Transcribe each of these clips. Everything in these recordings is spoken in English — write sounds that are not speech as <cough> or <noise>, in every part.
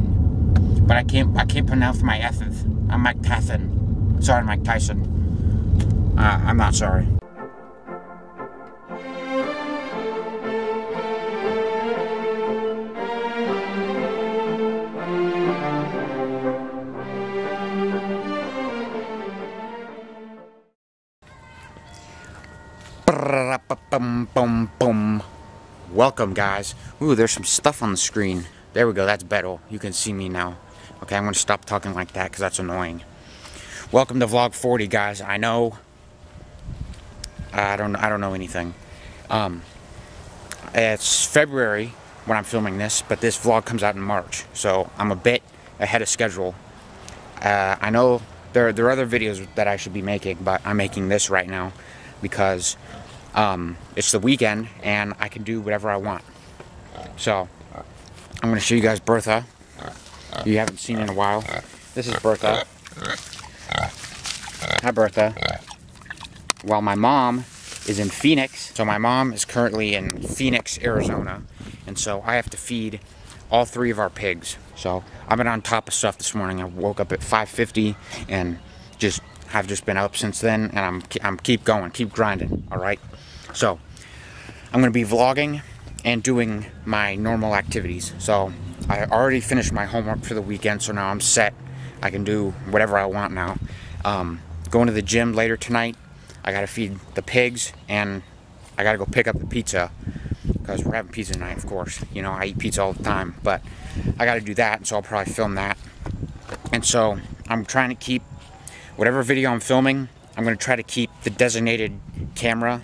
doing. But I can't I can't pronounce my S's. I'm Mike Tyson. Sorry, Mike Tyson. Uh, I'm not sorry. Welcome, guys. Ooh, there's some stuff on the screen. There we go. That's better. You can see me now. Okay, I'm to stop talking like that because that's annoying. Welcome to Vlog 40, guys. I know... I don't, I don't know anything. Um, it's February when I'm filming this, but this vlog comes out in March. So I'm a bit ahead of schedule. Uh, I know there, there are other videos that I should be making, but I'm making this right now because um, it's the weekend and I can do whatever I want. So I'm going to show you guys Bertha. You haven't seen in a while. This is Bertha. Hi, Bertha. While my mom is in Phoenix. So my mom is currently in Phoenix, Arizona. And so I have to feed all three of our pigs. So I've been on top of stuff this morning. I woke up at 5.50 and just I've just been up since then and I'm, I'm keep going, keep grinding, all right? So I'm gonna be vlogging and doing my normal activities. So I already finished my homework for the weekend, so now I'm set. I can do whatever I want now. Um, going to the gym later tonight. I gotta feed the pigs, and I gotta go pick up the pizza because we're having pizza tonight, of course. You know, I eat pizza all the time, but I gotta do that, so I'll probably film that. And so I'm trying to keep whatever video I'm filming, I'm gonna try to keep the designated camera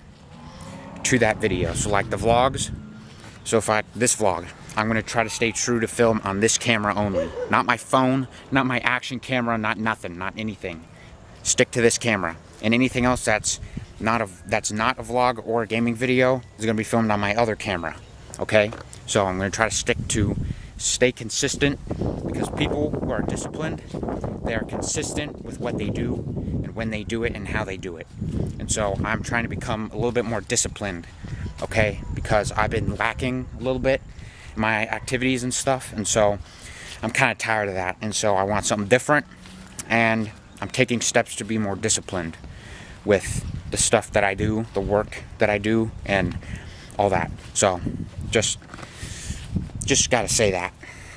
to that video. So like the vlogs, so if I, this vlog, I'm gonna try to stay true to film on this camera only. Not my phone, not my action camera, not nothing, not anything. Stick to this camera. And anything else that's not a, that's not a vlog or a gaming video is gonna be filmed on my other camera, okay? So I'm gonna try to stick to, stay consistent because people who are disciplined, they are consistent with what they do and when they do it and how they do it. And so I'm trying to become a little bit more disciplined, okay? Because I've been lacking a little bit my activities and stuff. And so I'm kind of tired of that. And so I want something different. And I'm taking steps to be more disciplined with the stuff that I do, the work that I do, and all that. So just just got to say that.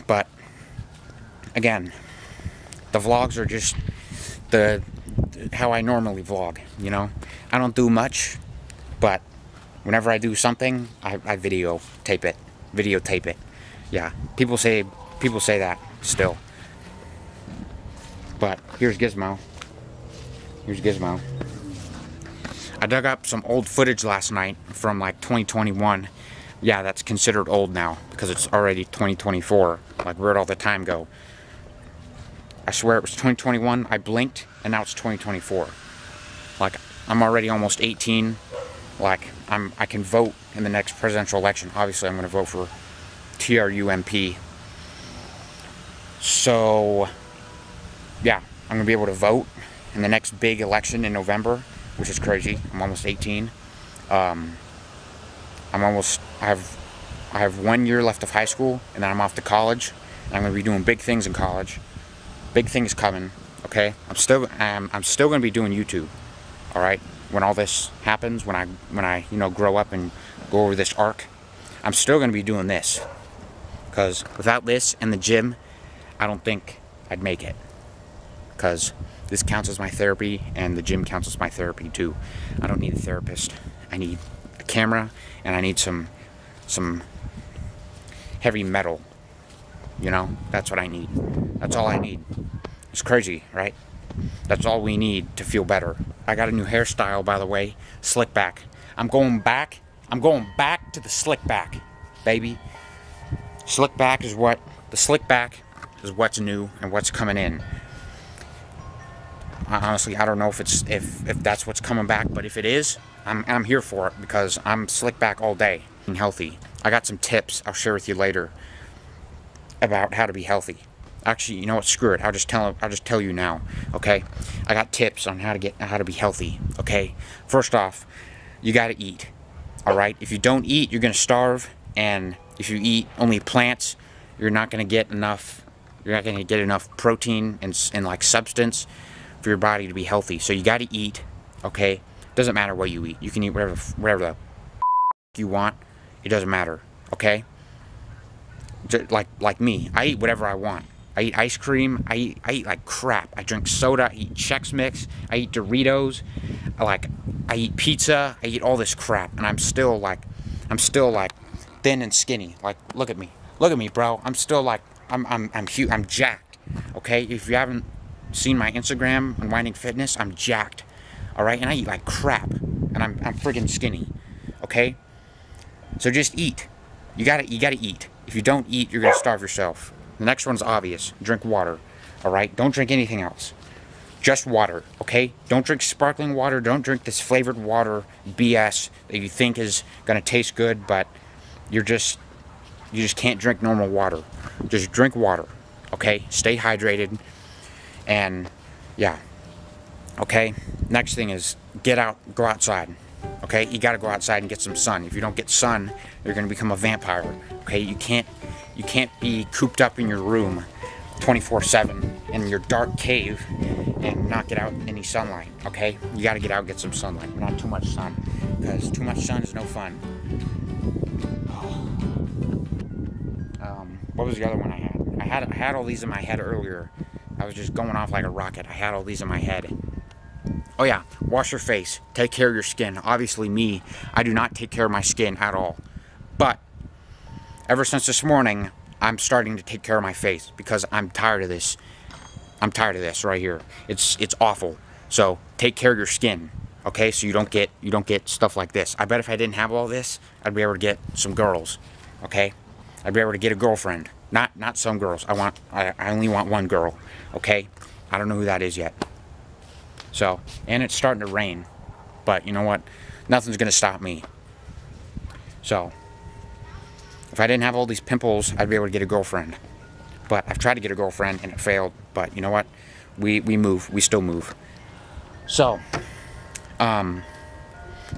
But again, the vlogs are just the how I normally vlog, you know? I don't do much, but whenever I do something, I, I video tape it, videotape it. Yeah, people say people say that still. But here's Gizmo. Here's Gizmo. I dug up some old footage last night from like 2021. Yeah, that's considered old now because it's already 2024. Like, where'd all the time go? I swear it was 2021. I blinked and now it's 2024. Like, I'm already almost 18. Like, I'm I can vote in the next presidential election. Obviously, I'm going to vote for TRUMP. So, yeah, I'm going to be able to vote in the next big election in November, which is crazy. I'm almost 18. Um, I'm almost, I have, I have one year left of high school, and then I'm off to college. I'm going to be doing big things in college. Big things coming, okay? I'm still, I'm, I'm still going to be doing YouTube, all right? When all this happens, when I, when I, you know, grow up and go over this arc, I'm still going to be doing this. Because without this and the gym, I don't think I'd make it. Because this counts as my therapy, and the gym counts as my therapy too. I don't need a therapist. I need a camera, and I need some, some heavy metal. You know, that's what I need. That's all I need. It's crazy, right? That's all we need to feel better. I got a new hairstyle, by the way, slick back. I'm going back. I'm going back to the slick back, baby. Slick back is what the slick back is what's new and what's coming in. Honestly, I don't know if it's if if that's what's coming back, but if it is, I'm I'm here for it because I'm slick back all day and healthy. I got some tips I'll share with you later about how to be healthy. Actually, you know what? Screw it. I'll just tell I'll just tell you now. Okay, I got tips on how to get how to be healthy. Okay, first off, you got to eat. All right. If you don't eat, you're gonna starve, and if you eat only plants, you're not gonna get enough You're not gonna get enough protein and, and like substance for your body to be healthy. So you gotta eat, okay? Doesn't matter what you eat. You can eat whatever, whatever the you want. It doesn't matter, okay? Like like me, I eat whatever I want. I eat ice cream. I eat, I eat like crap. I drink soda. I eat Chex Mix. I eat Doritos. I like, I eat pizza. I eat all this crap, and I'm still like, I'm still like thin and skinny. Like, look at me. Look at me, bro. I'm still like, I'm, I'm, I'm huge. I'm jacked. Okay. If you haven't seen my Instagram, Unwinding Fitness, I'm jacked. All right, and I eat like crap, and I'm, I'm freaking skinny. Okay. So just eat. You gotta, you gotta eat. If you don't eat, you're gonna starve yourself. The next one's obvious. Drink water. Alright? Don't drink anything else. Just water, okay? Don't drink sparkling water. Don't drink this flavored water BS that you think is going to taste good, but you're just, you just can't drink normal water. Just drink water, okay? Stay hydrated. And, yeah. Okay? Next thing is get out, go outside. Okay? You got to go outside and get some sun. If you don't get sun, you're going to become a vampire. Okay? You can't you can't be cooped up in your room 24-7 in your dark cave and not get out any sunlight, okay? You gotta get out get some sunlight, not too much sun, because too much sun is no fun. <sighs> Um, what was the other one I had? I had I had all these in my head earlier. I was just going off like a rocket. I had all these in my head. Oh yeah, wash your face. Take care of your skin. Obviously me, I do not take care of my skin at all. But ever since this morning, I'm starting to take care of my face because I'm tired of this. I'm tired of this right here. It's it's awful. So take care of your skin, okay? So you don't get you don't get stuff like this. I bet if I didn't have all this, I'd be able to get some girls, okay? I'd be able to get a girlfriend. Not not some girls. I want I, I only want one girl, okay? I don't know who that is yet. So and it's starting to rain, but you know what? Nothing's gonna stop me. So if I didn't have all these pimples, I'd be able to get a girlfriend. But I've tried to get a girlfriend and it failed. But you know what? We, we move. We still move. So, um,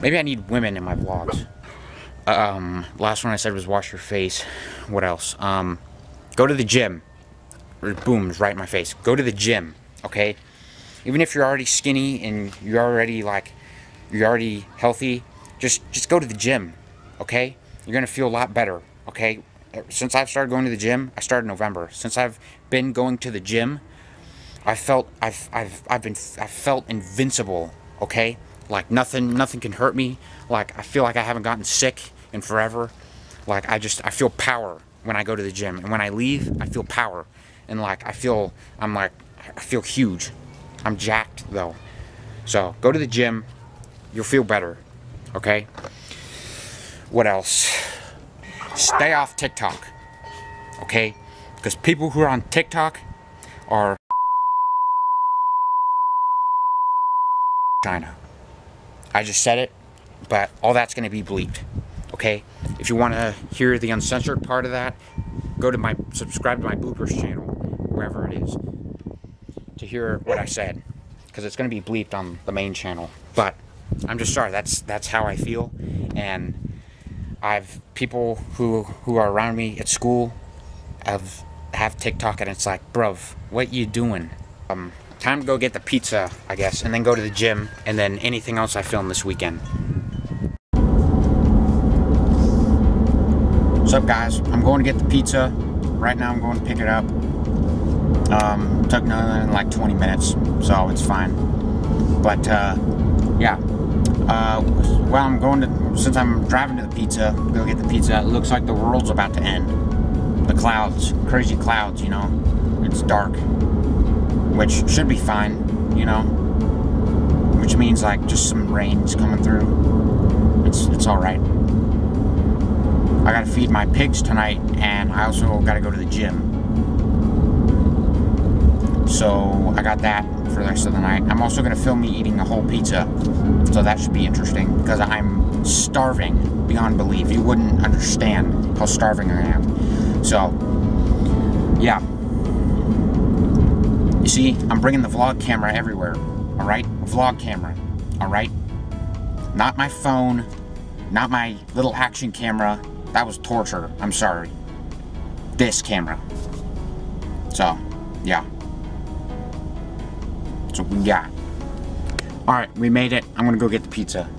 maybe I need women in my vlogs. Um, last one I said was wash your face. What else? Um, go to the gym. Boom, right in my face. Go to the gym, okay? Even if you're already skinny and you're already like, you're already healthy, just just go to the gym, okay? You're gonna feel a lot better okay? Uh, since I've started going to the gym, I started November. Since I've been going to the gym, I felt I've I've I've been I felt invincible, okay? Like nothing nothing can hurt me. Like I feel like I haven't gotten sick in forever. Like I just I feel power when I go to the gym. And when I leave, I feel power. And like I feel I'm like I feel huge. I'm jacked though. So, go to the gym. You'll feel better. Okay? What else? Stay off TikTok. Okay? Because people who are on TikTok are China. I just said it, but all that's going to be bleeped. Okay? If you want to hear the uncensored part of that, go to my, subscribe to my bloopers channel, wherever it is, to hear what I said. Because it's going to be bleeped on the main channel. But I'm just sorry, that's, that's how I feel. And I've people who who are around me at school have have TikTok and it's like, bruv, what you doing? Um, time to go get the pizza, I guess, and then go to the gym, and then anything else I film this weekend. What's up, guys? I'm going to get the pizza. Right now, I'm going to pick it up. Um, took no than like 20 minutes, so it's fine. But, uh, yeah. Uh, well, I'm going to, since I'm driving to the pizza, go get the pizza, it looks like the world's about to end. The clouds, crazy clouds, you know? It's dark. Which should be fine, you know? Which means, like, just some rain's coming through. It's, it's alright. I gotta feed my pigs tonight, and I also gotta go to the gym. So, I got that for the rest of the night. I'm also going to film me eating a whole pizza, so that should be interesting, because I'm starving beyond belief. You wouldn't understand how starving I am. So, yeah. You see, I'm bringing the vlog camera everywhere, alright? Vlog camera, alright? Not my phone, not my little action camera. That was torture. I'm sorry. This camera. So, yeah. We got. Alright, we made it. I'm gonna go get the pizza.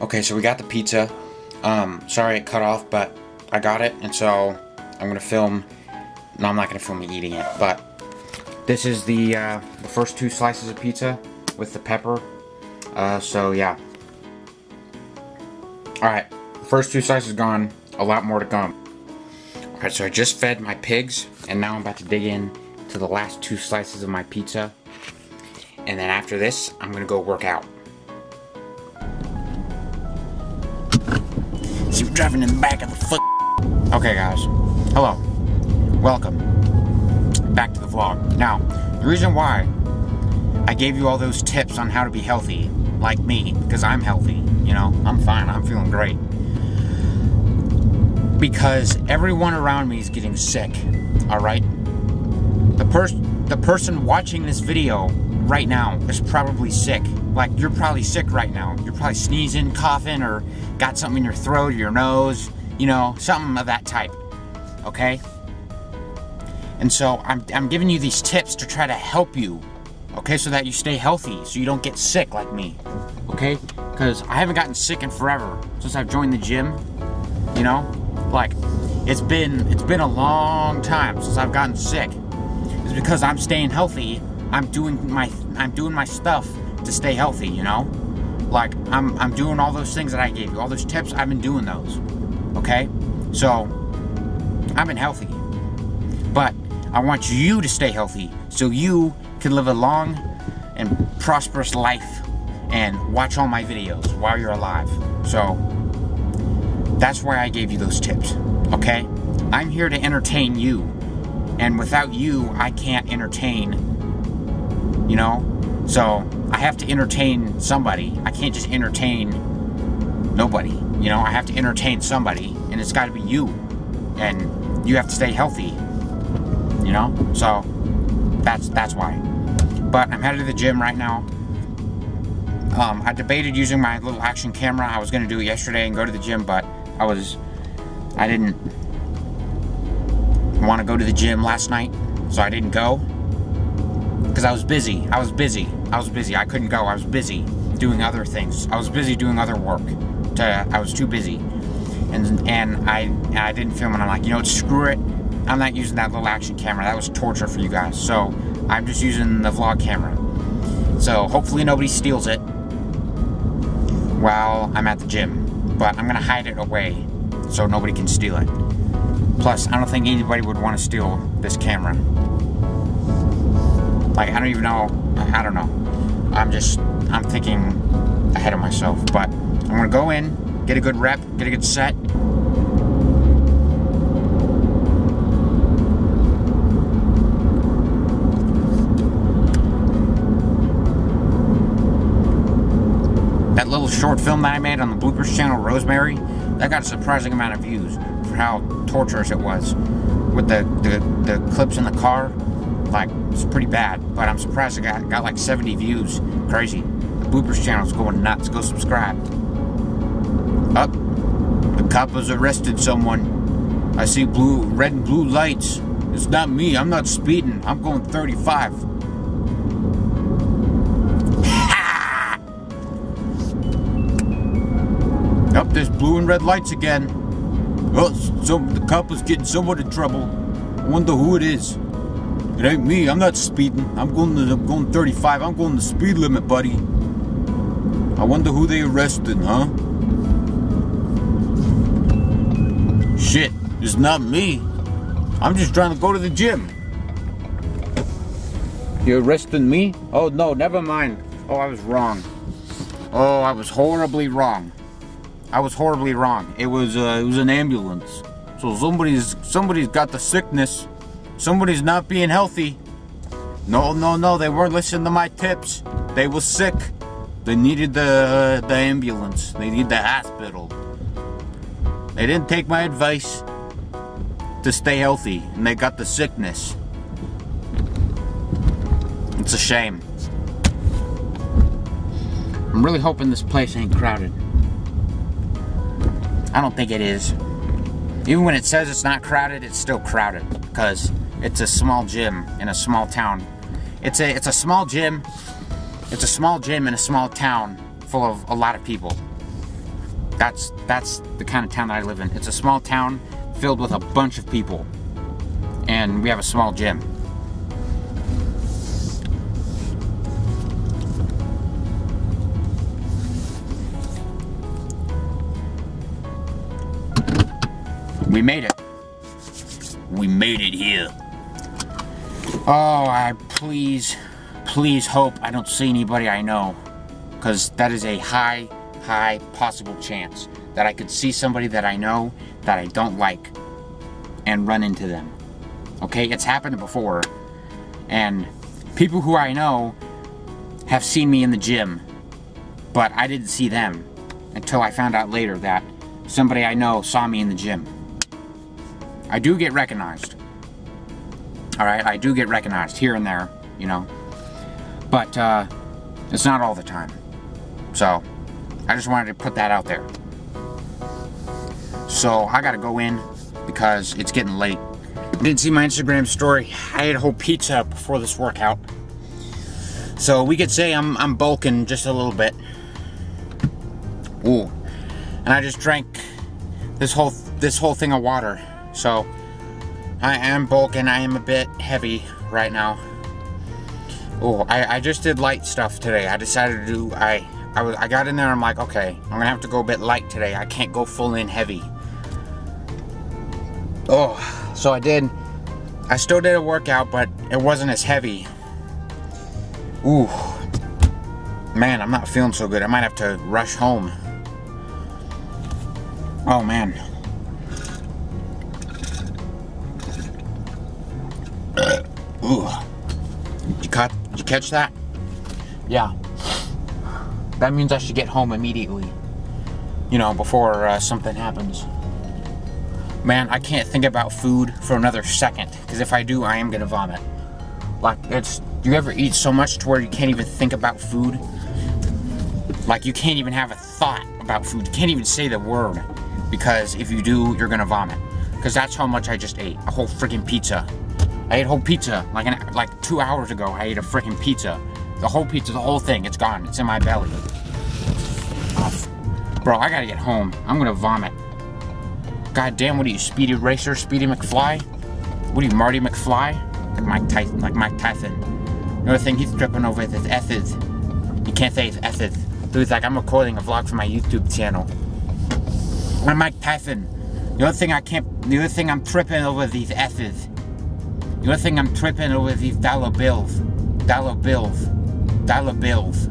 Okay, so we got the pizza. Um, sorry it cut off, but I got it, and so I'm gonna film. No, I'm not gonna film me eating it, but this is the uh, the first two slices of pizza with the pepper. Uh, so yeah. All right, first two slices gone. A lot more to come. All right, so I just fed my pigs, and now I'm about to dig in to the last two slices of my pizza. And then after this, I'm gonna go work out. Driving in the back of the foot. Okay, guys. Hello. Welcome. Back to the vlog. Now, the reason why I gave you all those tips on how to be healthy, like me, because I'm healthy, you know, I'm fine, I'm feeling great. Because everyone around me is getting sick, alright? The, pers the person watching this video right now is probably sick. Like, you're probably sick right now. You're probably sneezing, coughing, or got something in your throat or your nose, you know, something of that type. Okay? And so I'm, I'm giving you these tips to try to help you, okay, so that you stay healthy, so you don't get sick like me, okay? Because I haven't gotten sick in forever since I've joined the gym, you know? Like, it's been it's been a long time since I've gotten sick. It's because I'm staying healthy. I'm doing my I'm doing my stuff to stay healthy, you know? Like I'm I'm doing all those things that I gave you, all those tips, I've been doing those. Okay? So I've been healthy. But I want you to stay healthy so you can live a long and prosperous life and watch all my videos while you're alive. So that's why I gave you those tips. Okay? I'm here to entertain you. And without you, I can't entertain, you know? So I have to entertain somebody. I can't just entertain nobody. You know, I have to entertain somebody, and it's got to be you. And you have to stay healthy. You know, so that's that's why. But I'm headed to the gym right now. Um, I debated using my little action camera. I was gonna do it yesterday and go to the gym, but I was, I didn't want to go to the gym last night, so I didn't go because I was busy. I was busy. I was busy. I couldn't go. I was busy doing other things. I was busy doing other work. To, I was too busy, and and I I didn't film. And I'm like, you know what? Screw it. I'm not using that little action camera. That was torture for you guys. So I'm just using the vlog camera. So hopefully nobody steals it while I'm at the gym. But I'm gonna hide it away so nobody can steal it. Plus, I don't think anybody would want to steal this camera. Like, I don't even know. I don't know. I'm just, I'm thinking ahead of myself. But I'm gonna go in, get a good rep, get a good set. That little short film that I made on the bloopers channel, Rosemary, that got a surprising amount of views for how torturous it was. With the, the, the clips in the car, like, it's pretty bad. But I'm surprised I got, got like 70 views. Crazy. The bloopers channel's going nuts. Go subscribe. Up. The cop has arrested someone. I see blue, red and blue lights. It's not me. I'm not speeding. I'm going 35. <laughs> Up, there's blue and red lights again. Oh, so the cop is getting someone in trouble. I wonder who it is. It ain't me. I'm not speeding. I'm going to, I'm going 35. I'm going the speed limit, buddy. I wonder who they arrested, huh? Shit, it's not me. I'm just trying to go to the gym. You arresting me? Oh no, never mind. Oh, I was wrong. Oh, I was horribly wrong. I was horribly wrong. It was uh, it was an ambulance. So somebody's somebody's got the sickness. Somebody's not being healthy. No, no, no, they weren't listening to my tips. They were sick. They needed the the ambulance. They need the hospital. They didn't take my advice to stay healthy, and they got the sickness. It's a shame. I'm really hoping this place ain't crowded. I don't think it is. Even when it says it's not crowded, it's still crowded because it's a small gym in a small town. It's a it's a small gym. It's a small gym in a small town full of a lot of people. That's that's the kind of town that I live in. It's a small town filled with a bunch of people. And we have a small gym. We made it. We made it here. Oh, I please, please hope I don't see anybody I know. Because that is a high, high possible chance that I could see somebody that I know that I don't like and run into them. Okay, it's happened before. And people who I know have seen me in the gym, but I didn't see them until I found out later that somebody I know saw me in the gym. I do get recognized. Alright, I do get recognized here and there, you know. But, uh, it's not all the time. So, I just wanted to put that out there. So, I gotta go in because it's getting late. Didn't see my Instagram story. I ate a whole pizza before this workout. So, we could say I'm, I'm bulking just a little bit. Ooh. And I just drank this whole this whole thing of water. So, I am bulking. I am a bit heavy right now. Oh, I, I just did light stuff today. I decided to do, I, I, was, I got in there I'm like, okay, I'm gonna have to go a bit light today. I can't go full in heavy. Oh, so I did, I still did a workout, but it wasn't as heavy. Ooh, man, I'm not feeling so good. I might have to rush home. Oh man. Catch that? Yeah. That means I should get home immediately. You know, before uh, something happens. Man, I can't think about food for another second. Because if I do, I am going to vomit. Like, it's... Do you ever eat so much to where you can't even think about food? Like, you can't even have a thought about food. You can't even say the word. Because if you do, you're going to vomit. Because that's how much I just ate. A whole freaking pizza. I ate whole pizza like an, like two hours ago. I ate a freaking pizza. The whole pizza, the whole thing, it's gone. It's in my belly. Bro, I gotta get home. I'm gonna vomit. God damn, what are you, Speedy Racer, Speedy McFly? What are you, Marty McFly? Like Mike Tyson, like Mike Tyson. Another thing he's tripping over is his S's. You can't say his S's. He's like, I'm recording a vlog for my YouTube channel. I'm Mike Tyson. The other thing I can't, the other thing I'm tripping over these S's. The only thing I'm tripping over these dollar bills. Dollar bills. Dollar bills.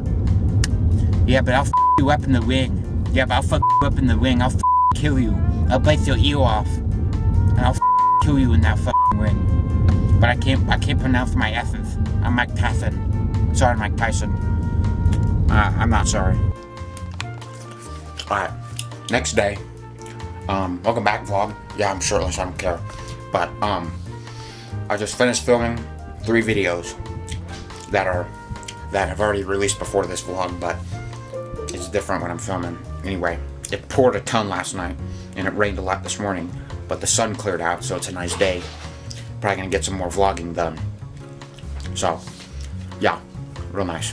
Yeah, but I'll f you up in the ring. Yeah, but I'll f you up in the ring. I'll f kill you. I'll bite your ear off. And I'll f kill you in that fucking ring. But I can't I can't pronounce my S's. I'm Mike Tyson. Sorry, Mike Tyson. Uh, I'm not sorry. Alright. Next day. Um, welcome back vlog. Yeah, I'm shirtless, I don't care. But, um, I just finished filming three videos that are that have already released before this vlog, but it's different when I'm filming. Anyway, it poured a ton last night, and it rained a lot this morning, but the sun cleared out, so it's a nice day. Probably gonna get some more vlogging done. So, yeah, real nice.